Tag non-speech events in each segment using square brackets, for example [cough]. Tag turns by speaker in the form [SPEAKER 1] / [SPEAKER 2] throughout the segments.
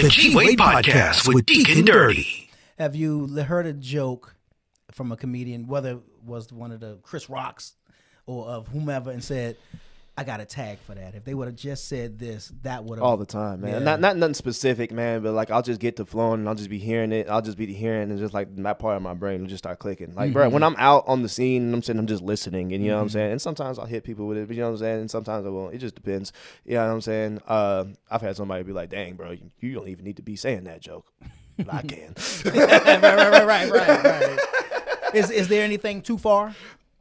[SPEAKER 1] The G Wade Podcast with Deacon Dirty.
[SPEAKER 2] Have you heard a joke from a comedian, whether it was one of the Chris Rocks or of whomever, and said, "I got a tag for that." If they would have just said this, that would have
[SPEAKER 3] all the time, man.
[SPEAKER 2] Yeah.
[SPEAKER 3] Not not nothing specific, man, but like I'll just get to flowing and I'll just be hearing it. I'll just be hearing and just like that part of my brain will just start clicking. Like, bro,
[SPEAKER 2] Mm-hmm.
[SPEAKER 3] when I'm out on the scene and I'm sitting, I'm just listening, and you know what I'm saying. And sometimes I'll hit people with it, but you know what I'm saying. And sometimes I won't. It just depends. You know what I'm saying. Uh, I've had somebody be like, "Dang, bro, you, you don't even need to be saying that joke." But I [laughs] can.
[SPEAKER 2] right, right, right, right, right. [laughs] Is is there anything too far?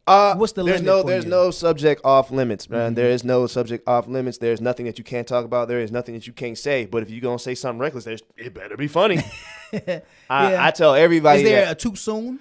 [SPEAKER 3] Uh,
[SPEAKER 2] What's the
[SPEAKER 3] there's
[SPEAKER 2] limit
[SPEAKER 3] no
[SPEAKER 2] for
[SPEAKER 3] there's
[SPEAKER 2] you?
[SPEAKER 3] no subject off limits, man. There is no subject off limits. There's nothing that you can't talk about. There is nothing that you can't say. But if you're gonna say something reckless, there's it better be funny. [laughs] I,
[SPEAKER 2] Yeah.
[SPEAKER 3] I tell everybody
[SPEAKER 2] Is there
[SPEAKER 3] that
[SPEAKER 2] a too soon?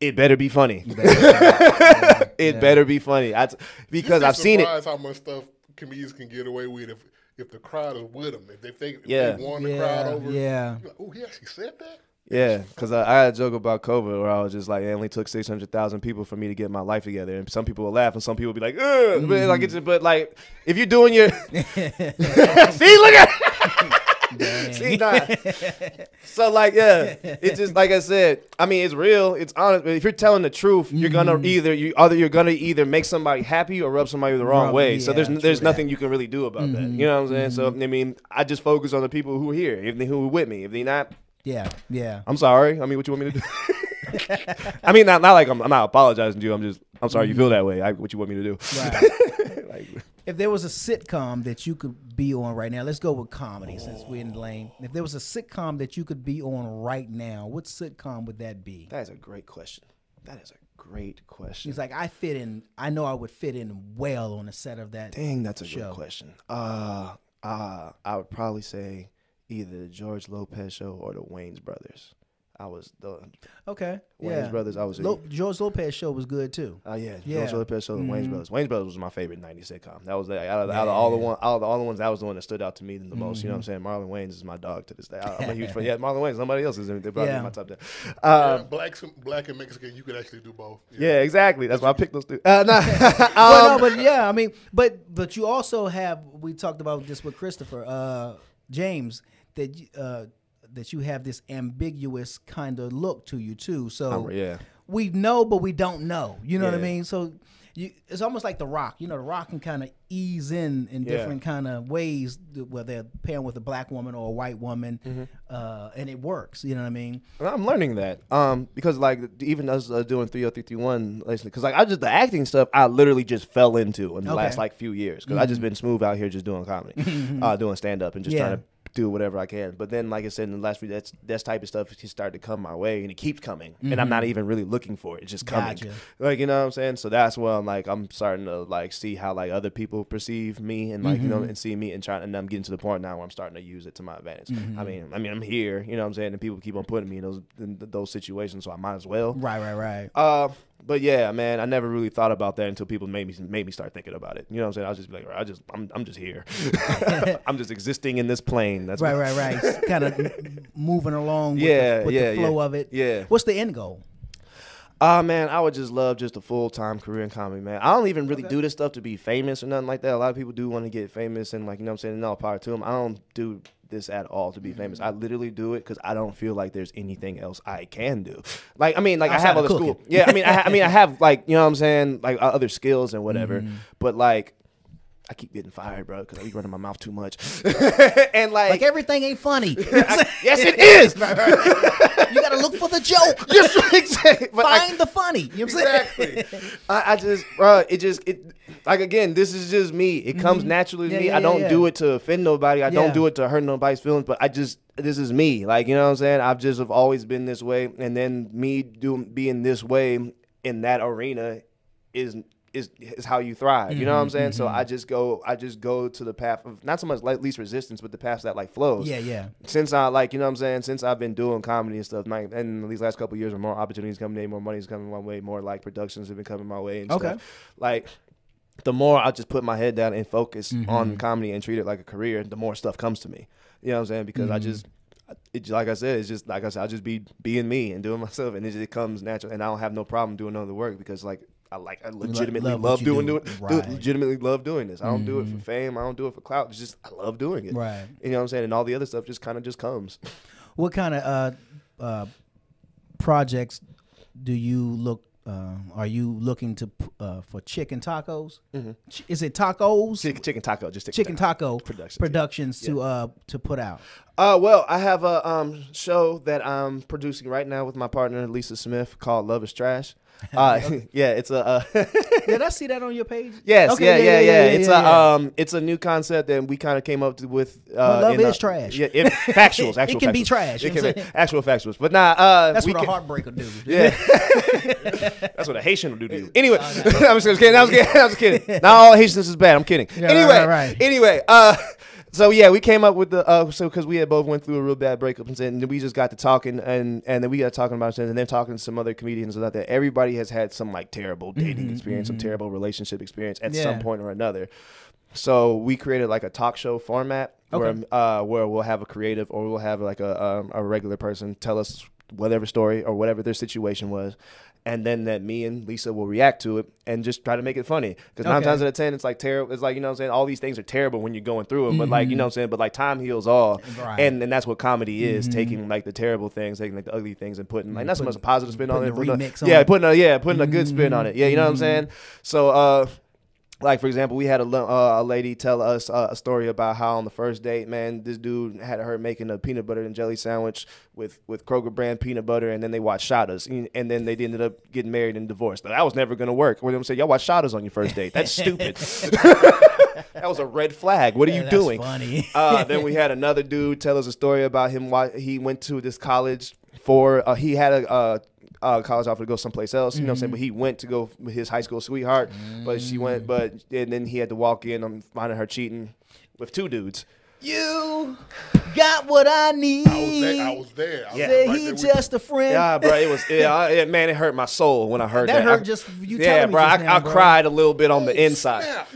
[SPEAKER 3] it better be funny. [laughs]
[SPEAKER 2] Yeah.
[SPEAKER 3] It better be funny. I t- because
[SPEAKER 4] be
[SPEAKER 3] I've seen it.
[SPEAKER 4] how much stuff comedians can get away with if if the crowd is with them. If they think if
[SPEAKER 3] Yeah.
[SPEAKER 4] they won the crowd over,
[SPEAKER 2] yeah.
[SPEAKER 4] like, oh, he actually said that.
[SPEAKER 3] Yeah, because I, I had a joke about COVID where I was just like, it only took six hundred thousand people for me to get my life together, and some people will laugh, and some people will be like, Ugh! but like it's but like if you're doing your [laughs] see, look at. [laughs] See, nah. so like, yeah, it's just like I said. I mean, it's real. It's honest. But if you're telling the truth, you're gonna mm-hmm. either you either you're gonna either make somebody happy or rub somebody the wrong
[SPEAKER 2] Rub-
[SPEAKER 3] way. so
[SPEAKER 2] yeah,
[SPEAKER 3] there's there's
[SPEAKER 2] that.
[SPEAKER 3] nothing you can really do about that. You mm-hmm. know what I'm saying? So mm-hmm. I mean, I just focus on the people who are here, if they who are with me. If they're not,
[SPEAKER 2] Yeah, yeah.
[SPEAKER 3] I'm sorry. I mean, what you want me to do? [laughs] I mean, not, not like I'm, I'm not apologizing to you. I'm just, I'm sorry you feel that way. I, what you want me to do?
[SPEAKER 2] Right. [laughs]
[SPEAKER 3] like,
[SPEAKER 2] if there was a sitcom that you could be on right now, let's go with comedy since we're in the lane. If there was a sitcom that you could be on right now, what sitcom would that be?
[SPEAKER 3] that is a great question. That is a great question.
[SPEAKER 2] He's like, I fit in. I know I would fit in well on the set of that.
[SPEAKER 3] Dang, that's a
[SPEAKER 2] show.
[SPEAKER 3] good question. Uh, uh, I would probably say either the George Lopez show or the Wayans Brothers. I was the
[SPEAKER 2] Okay,
[SPEAKER 3] Wayans
[SPEAKER 2] yeah.
[SPEAKER 3] Brothers. I was a-
[SPEAKER 2] Lo- George Lopez show was good too.
[SPEAKER 3] Oh yeah,
[SPEAKER 2] Yeah.
[SPEAKER 3] George Lopez show and Wayans
[SPEAKER 2] Mhm.
[SPEAKER 3] Brothers. Wayans Brothers was my favorite '90s sitcom. That was the, out, of, out of all the
[SPEAKER 2] Yeah.
[SPEAKER 3] one, out of all the ones, that was the one that stood out to me the most.
[SPEAKER 2] Mm-hmm.
[SPEAKER 3] You know what I'm saying? Marlon Wayans is my dog to this day. I, I'm a huge fan. Yeah, [laughs] Marlon Wayans. Nobody else is in, they're probably
[SPEAKER 2] Yeah.
[SPEAKER 3] in my top ten.
[SPEAKER 4] Yeah,
[SPEAKER 3] Um,
[SPEAKER 4] black, black and Mexican, you could actually do both.
[SPEAKER 3] yeah, exactly. That's why I picked those two. Uh, nah. [laughs]
[SPEAKER 2] well, [laughs]
[SPEAKER 3] Um,
[SPEAKER 2] no, but yeah, I mean, but but you also have. We talked about this with Christopher uh, James that you- uh, that you have this ambiguous kind of look to you too. So
[SPEAKER 3] Um, yeah.
[SPEAKER 2] we know, but we don't know. You know what I mean? So. You, it's almost like the Rock. You know, the Rock can kind of ease in in
[SPEAKER 3] Yeah.
[SPEAKER 2] different kind of ways, where they're pairing with a black woman or a white woman,
[SPEAKER 3] Mm-hmm.
[SPEAKER 2] uh, and it works. You know what I mean?
[SPEAKER 3] And I'm learning that. Um, because like even us uh, doing 30331 because like I just the acting stuff I literally just fell into in the
[SPEAKER 2] Okay.
[SPEAKER 3] last like few years because I just been smooth out here just doing comedy, [laughs] uh, doing stand up and just
[SPEAKER 2] Yeah.
[SPEAKER 3] trying to do whatever I can. But then like I said in the last week, that's that type of stuff just started to come my way and it keeps coming and I'm not mm-hmm. even really looking for it. It's just coming.
[SPEAKER 2] Gotcha.
[SPEAKER 3] Like you know what I'm saying? So that's where I'm like I'm starting to like see how like other people perceive me and like you know mm-hmm. and see me and trying and I'm getting to the point now where I'm starting to use it to my advantage. I mm-hmm. mean I mean I'm here, you know what I'm saying, and people keep on putting me in those in those situations, so I might as well.
[SPEAKER 2] Right, right, right.
[SPEAKER 3] Uh, but yeah, man, I never really thought about that until people made me made me start thinking about it. You know what I'm saying? I was just be like, I just I'm I'm just here. [laughs] I'm just existing in this plane. That's
[SPEAKER 2] Right,
[SPEAKER 3] what-
[SPEAKER 2] right, right. [laughs] kind of moving along with,
[SPEAKER 3] Yeah,
[SPEAKER 2] the, with
[SPEAKER 3] yeah,
[SPEAKER 2] the flow
[SPEAKER 3] yeah.
[SPEAKER 2] of it.
[SPEAKER 3] Yeah.
[SPEAKER 2] What's the end goal?
[SPEAKER 3] Ah man, I would just love just a full time career in comedy, man. I don't even really do this stuff to be famous or nothing like that. A lot of people do want to get famous and like you know what I'm saying, and all power to them. I don't do this at all to be famous. I literally do it because I don't feel like there's anything else I can do. Like I mean, like I have other school. Yeah, I mean, I, ha- I mean, I [laughs] have like you know what I'm saying, like uh, other skills and whatever. But like. I keep getting fired, bro, because I be running my mouth too much. [laughs] and like,
[SPEAKER 2] Like everything ain't funny. [laughs]
[SPEAKER 3] yes, it [laughs] is.
[SPEAKER 2] you got to look for the joke.
[SPEAKER 3] Yes, exactly. But I-
[SPEAKER 2] Find the funny. You know what I'm saying?
[SPEAKER 4] Exactly.
[SPEAKER 3] I, I just, bro, it just, it, like again, this is just me. It comes naturally to
[SPEAKER 2] Mm-hmm. Yeah,
[SPEAKER 3] me.
[SPEAKER 2] yeah,
[SPEAKER 3] I don't
[SPEAKER 2] yeah,
[SPEAKER 3] do it to offend nobody. I don't do it to hurt nobody's feelings. But I just, this is me. Like you know what I'm saying. I've just have always been this way, and then me doing being this way in that arena is. Is, is how you thrive, you know what I'm
[SPEAKER 2] Mm-hmm,
[SPEAKER 3] saying? So I just go, I just go to the path of not so much like least resistance, but the path that like flows
[SPEAKER 2] Yeah, yeah.
[SPEAKER 3] since I like you know what I'm saying since I've been doing comedy and stuff like and these last couple years more opportunities coming in more money's coming my way more like productions have been coming my way and
[SPEAKER 2] Okay.
[SPEAKER 3] stuff like the more I just put my head down and focus
[SPEAKER 2] Mm-hmm.
[SPEAKER 3] on comedy and treat it like a career the more stuff comes to me you know what I'm saying because I
[SPEAKER 2] Mm-hmm.
[SPEAKER 3] just it, like I said it's just like I said I just be being me and doing [laughs] myself and it just comes natural and I don't have no problem doing other work because like I like I legitimately
[SPEAKER 2] love
[SPEAKER 3] love doing
[SPEAKER 2] do.
[SPEAKER 3] do it.
[SPEAKER 2] Right.
[SPEAKER 3] legitimately love doing this. I don't do it for fame. I don't do it for clout. It's just I love doing it.
[SPEAKER 2] Right.
[SPEAKER 3] You know what I'm saying? And all the other stuff just kind of just comes. [laughs]
[SPEAKER 2] What kind of uh, uh, projects do you look? Uh, are you looking to uh, for chicken tacos? Ch- is it tacos?
[SPEAKER 3] Chicken, chicken taco, just
[SPEAKER 2] chicken taco
[SPEAKER 3] Productions,
[SPEAKER 2] productions,
[SPEAKER 3] yeah.
[SPEAKER 2] to uh to put out.
[SPEAKER 3] Uh, well, I have a um show that I'm producing right now with my partner Lisa Smith called Love Is Trash. [laughs] Uh, [laughs] yeah, it's a uh, [laughs]
[SPEAKER 2] Did I see that on your page?
[SPEAKER 3] yes,
[SPEAKER 2] Okay,
[SPEAKER 3] yeah, yeah, yeah, It's
[SPEAKER 2] yeah,
[SPEAKER 3] a
[SPEAKER 2] yeah.
[SPEAKER 3] um, it's a new concept that we kind of came up with. Uh,
[SPEAKER 2] love
[SPEAKER 3] in,
[SPEAKER 2] is trash.
[SPEAKER 3] Yeah, it, factuals.
[SPEAKER 2] It
[SPEAKER 3] Actual
[SPEAKER 2] can be trash,
[SPEAKER 3] It can be actual factuals, but nah. Uh,
[SPEAKER 2] That's what a
[SPEAKER 3] can-
[SPEAKER 2] heartbreaker do.
[SPEAKER 3] Yeah, that's what a Haitian will do to you. Anyway, I'm just kidding. I was kidding. I was kidding. Not all Haitians is bad. I'm kidding.
[SPEAKER 2] Yeah,
[SPEAKER 3] anyway,
[SPEAKER 2] right, right.
[SPEAKER 3] anyway, uh, so yeah, we came up with the uh, so because we had both went through a real bad breakup and then we just got to talking and and then we got talking about it and then talking to some other comedians about that. Everybody has had some like terrible dating experience, some terrible relationship experience at some
[SPEAKER 2] Mm-hmm,
[SPEAKER 3] point or another. So we created like a talk show format
[SPEAKER 2] Okay.
[SPEAKER 3] where uh, where we'll have a creative or we'll have like a um, a regular person tell us whatever story or whatever their situation was, and then that me and Lisa will react to it and just try to make it funny. Because nine
[SPEAKER 2] Okay.
[SPEAKER 3] times out of ten, it's like terrible. It's like you know what I'm saying. All these things are terrible when you're going through them, but like you know what I'm saying. But like time heals all,
[SPEAKER 2] Mm-hmm.
[SPEAKER 3] And and that's what comedy is: taking like the terrible things, taking like the ugly things, and putting like not so much a positive spin on it, putting a-
[SPEAKER 2] on
[SPEAKER 3] yeah,
[SPEAKER 2] it.
[SPEAKER 3] putting a yeah, putting a good spin on it. Yeah, you know what I'm saying. So. uh like for example, we had a, uh, a lady tell us uh, a story about how on the first date, man, this dude had her making a peanut butter and jelly sandwich with with Kroger brand peanut butter, and then they watched Shottas, and- and then they ended up getting married and divorced. That was never gonna work. When them say y'all watch Shottas on your first date, that's [laughs] stupid. [laughs] that was a red flag. What are you
[SPEAKER 2] That's
[SPEAKER 3] doing?
[SPEAKER 2] funny. [laughs]
[SPEAKER 3] uh, then we had another dude tell us a story about him. Why he went to this college for uh, he had a. Uh, uh, college offer to go someplace else, you know what I'm saying? Mm-hmm. But he went to go with his high school sweetheart, but she went, mm. but and then he had to walk in. I'm finding her cheating with two dudes.
[SPEAKER 2] You got what I need.
[SPEAKER 4] I was there. I was there. I
[SPEAKER 3] Yeah.
[SPEAKER 2] Said
[SPEAKER 4] right
[SPEAKER 2] he
[SPEAKER 4] there with
[SPEAKER 2] just a friend.
[SPEAKER 3] Yeah, bro, it was yeah, [laughs] I- yeah, man, it hurt my soul when I heard that.
[SPEAKER 2] That hurt
[SPEAKER 3] I-
[SPEAKER 2] just you
[SPEAKER 3] yeah,
[SPEAKER 2] telling me
[SPEAKER 3] bro,
[SPEAKER 2] just
[SPEAKER 3] I,
[SPEAKER 2] now,
[SPEAKER 3] I
[SPEAKER 2] bro.
[SPEAKER 3] cried a little bit on the inside.
[SPEAKER 4] snap.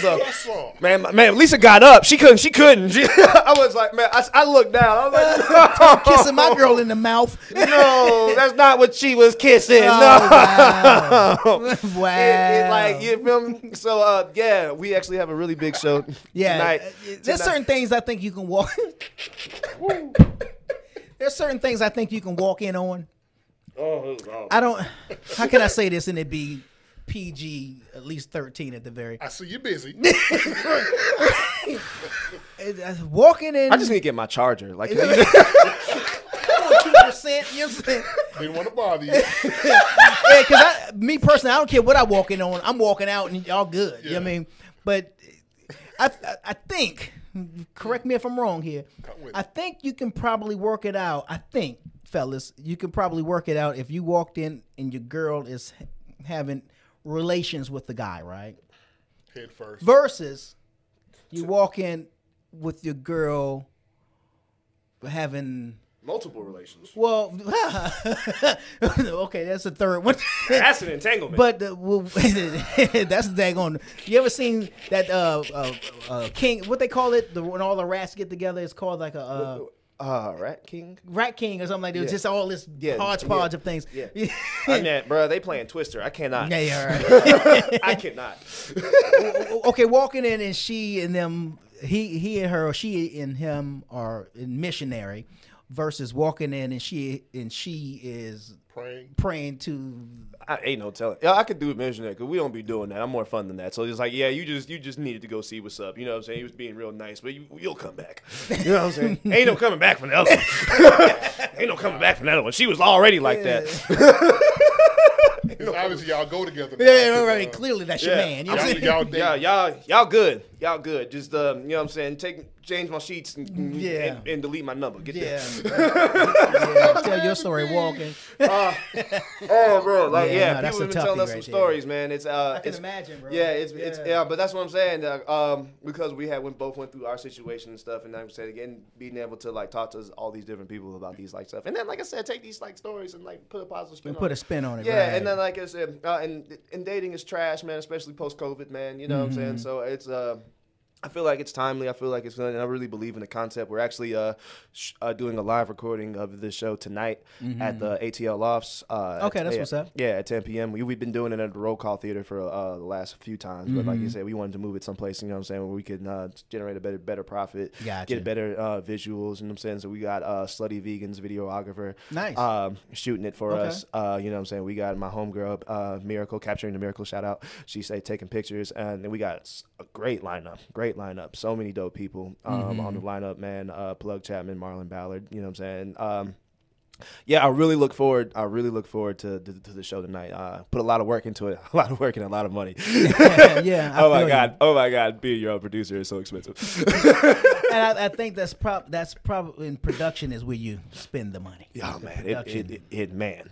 [SPEAKER 3] So,
[SPEAKER 4] I saw.
[SPEAKER 3] man, man, Lisa got up. She couldn't. She couldn't. [laughs] She- I was like, man, I, I looked down. I was like, [laughs]
[SPEAKER 2] Kissing my girl in the mouth.
[SPEAKER 3] no, that's not what she was kissing.
[SPEAKER 2] Oh,
[SPEAKER 3] no.
[SPEAKER 2] wow. Wow.
[SPEAKER 3] it, like you feel me? So uh, yeah, we actually have a really big show
[SPEAKER 2] yeah.
[SPEAKER 3] tonight.
[SPEAKER 2] There's
[SPEAKER 3] Tonight-
[SPEAKER 2] certain things I think you can walk. [laughs] There's certain things I think you can walk in on.
[SPEAKER 3] Oh, oh.
[SPEAKER 2] I don't. How can I say this and it be PG at least 13 at the very.
[SPEAKER 4] I see you're busy. [laughs] [laughs]
[SPEAKER 2] Uh, Walking in.
[SPEAKER 3] I just need to get my charger. Like,
[SPEAKER 2] two percent. You know what I'm saying?
[SPEAKER 4] Didn't want to bother you.
[SPEAKER 2] yeah, because I, me personally, I don't care what I walk in on. I'm walking out and y'all good. You know what I mean? But I, I, I think, correct me if I'm wrong here. I think you can probably work it out. I think, fellas, you can probably work it out if you walked in and your girl is having relations with the guy, right?
[SPEAKER 4] Head first.
[SPEAKER 2] Versus you walk in with your girl having.
[SPEAKER 3] Multiple relations.
[SPEAKER 2] Well, [laughs] okay, that's the third one. [laughs]
[SPEAKER 3] That's an entanglement.
[SPEAKER 2] But uh, well, [laughs] that's the daggone. You ever seen that uh, uh, uh, king? What they call it? The, when all the rats get together, it's called like a uh,
[SPEAKER 3] uh, Rat King.
[SPEAKER 2] rat king or something like that.
[SPEAKER 3] Yeah.
[SPEAKER 2] just all this
[SPEAKER 3] Yeah,
[SPEAKER 2] hodgepodge
[SPEAKER 3] yeah,
[SPEAKER 2] of things.
[SPEAKER 3] yeah.
[SPEAKER 2] yeah,
[SPEAKER 3] I mean, bro, they playing Twister. I cannot.
[SPEAKER 2] yeah, right.
[SPEAKER 3] I cannot.
[SPEAKER 2] okay, walking in and she and them, he he and her, or she and him are missionary, versus walking in and she and she is
[SPEAKER 4] Praying.
[SPEAKER 2] praying to.
[SPEAKER 3] I ain't no telling. Yeah, I could do it that because we don't be doing that. I'm more fun than that. So it's like, yeah, you just you just needed to go see what's up. You know what I'm saying? He was being real nice, but you, you'll come back. You know what I'm saying? [laughs] ain't no coming back from the other one. [laughs] ain't no coming back from that other one. She was already like that. [laughs]
[SPEAKER 4] It's obviously y'all go together. now,
[SPEAKER 2] Yeah, yeah,
[SPEAKER 4] 'cause,
[SPEAKER 2] right.
[SPEAKER 4] uh,
[SPEAKER 2] Clearly, that's your man. You know what
[SPEAKER 4] Y'all, y'all.
[SPEAKER 3] Yeah, y'all y'all good. Y'all good. Just um, you know what I'm saying? Take change my sheets and,
[SPEAKER 2] Yeah.
[SPEAKER 3] and, and delete my number. Get
[SPEAKER 2] Yeah. yeah. Tell your [laughs] story walking.
[SPEAKER 3] Oh, bro, like
[SPEAKER 2] Yeah,
[SPEAKER 3] yeah,
[SPEAKER 2] no,
[SPEAKER 3] people have been telling us some
[SPEAKER 2] there.
[SPEAKER 3] stories, man. It's uh,
[SPEAKER 2] I can
[SPEAKER 3] it's,
[SPEAKER 2] imagine, bro.
[SPEAKER 3] Yeah, it's it's
[SPEAKER 2] Yeah.
[SPEAKER 3] yeah, but that's what I'm saying. Uh, um, because we had went both went through our situation and stuff, and like I said again, being able to like talk to all these different people about these like stuff, and then like I said, take these like stories and like put a positive spin.
[SPEAKER 2] And
[SPEAKER 3] on
[SPEAKER 2] put
[SPEAKER 3] it.
[SPEAKER 2] a spin on it.
[SPEAKER 3] Yeah,
[SPEAKER 2] right.
[SPEAKER 3] and then like I said, uh, and and dating is trash, man. Especially post COVID, man. You know what I'm
[SPEAKER 2] Mm-hmm.
[SPEAKER 3] saying? So it's uh, I feel like it's timely. I feel like it's. And I really believe in the concept. We're actually uh, sh- uh doing a live recording of this show tonight at the ATL Lofts. Uh,
[SPEAKER 2] Mm-hmm. Okay,
[SPEAKER 3] at-
[SPEAKER 2] that's what's up.
[SPEAKER 3] Yeah, at 10 p.m. We we've been doing it at the Roll Call Theater for uh, the last few times, but
[SPEAKER 2] Mm-hmm.
[SPEAKER 3] like you said, we wanted to move it someplace. You know what I'm saying? Where we could uh, generate a better better profit,
[SPEAKER 2] Gotcha.
[SPEAKER 3] get better uh, visuals. You know what I'm saying? So we got uh, Slutty Vegans videographer,
[SPEAKER 2] Nice.
[SPEAKER 3] um, shooting it for
[SPEAKER 2] Okay.
[SPEAKER 3] us. Uh, you know what I'm saying? We got my homegirl, uh, Miracle, capturing the miracle. Shout out. She say taking pictures, and then we got a great lineup. Great lineup. So many dope people um, on the
[SPEAKER 2] Mm-hmm.
[SPEAKER 3] lineup, man. Uh, Plug Chapman, Marlon Ballard. You know what I'm saying? Um, yeah, I really look forward. I really look forward to to, to the show tonight. Uh, put a lot of work into it. [laughs] A lot of work and a lot of money.
[SPEAKER 2] yeah. [laughs]
[SPEAKER 3] Oh my
[SPEAKER 2] feel you.
[SPEAKER 3] god. Oh my god. Being your own producer is so expensive.
[SPEAKER 2] And I, I think that's prob that's probably in production is where you spend the money.
[SPEAKER 3] Yeah,
[SPEAKER 2] The
[SPEAKER 3] man. It,
[SPEAKER 2] production.
[SPEAKER 3] it, it, it man.